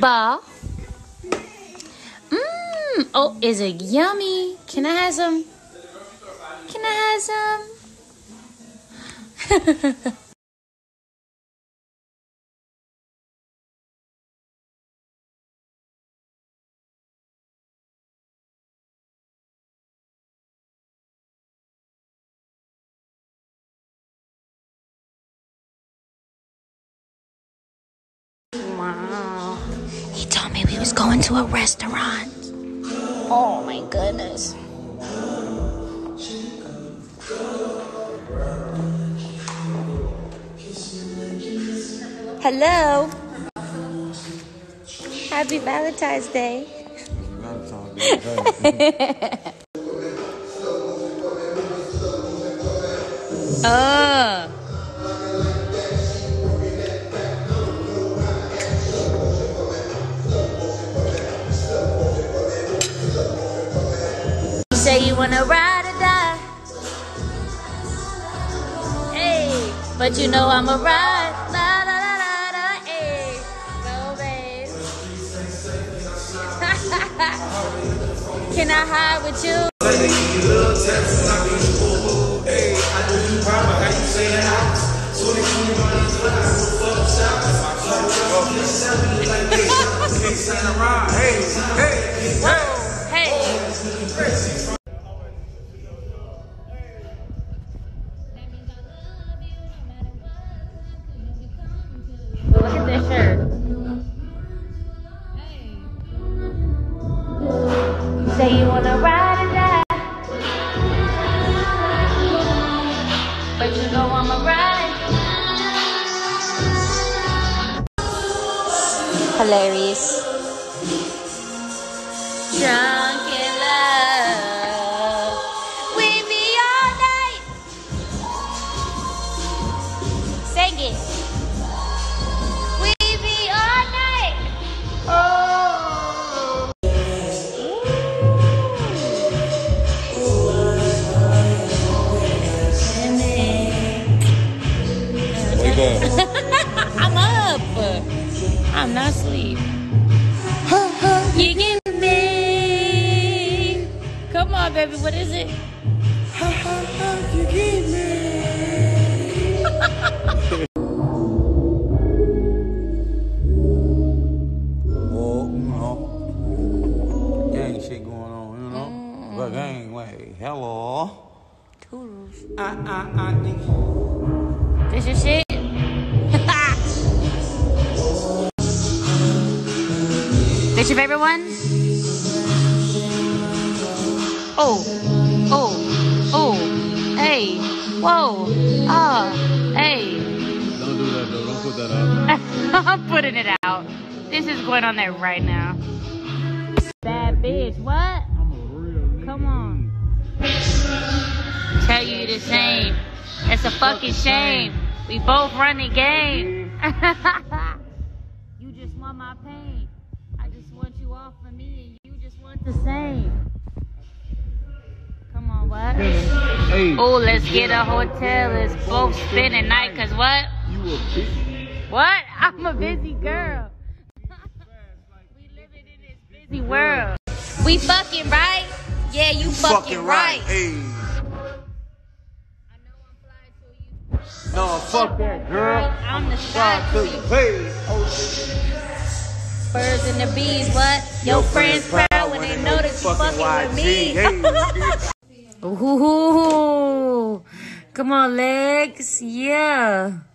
ball. Mmm. Oh, is it yummy? Can I have some? Can I have some? was going to a restaurant. Oh my goodness. Hello. Happy Valentine's Day. uh. but you know I'm a ride. La la la la la. Hey, go babe. Can I hide with you? Hey. Look say you wanna ride or die. But you know I'm a ride. Hilarious. Drunk I'm not asleep. you get me. Come on, baby. What is it? you get me. You know, gang shit going on, you know. But mm. gang, wait, hello. Toodles. I, I, I, nigga. This your shit? This your favorite one? Oh, oh, oh, hey, whoa, oh, hey. Don't do that though. Don't put that out. I'm putting it out. This is going on there right now. Bad bitch, what? I'm a real Come on. Tell you the same. It's a fucking shame. We both run the game. you just want my pain. And you just want the same. Come on, what? Hey, Oh, let's get a hotel. Let's both spend a night, cause what? you a bitch. What? I'm a busy girl. we living in this busy world. We fucking right? Yeah, you fucking, right. Hey. I know I'm fly to you. No, fuck that, girl. I'm the sky to you. Hey. Oh, shit. Birds and the bees, what? Your friends proud when they know that you fucking with me. Hey. Ooh, come on, legs. Yeah.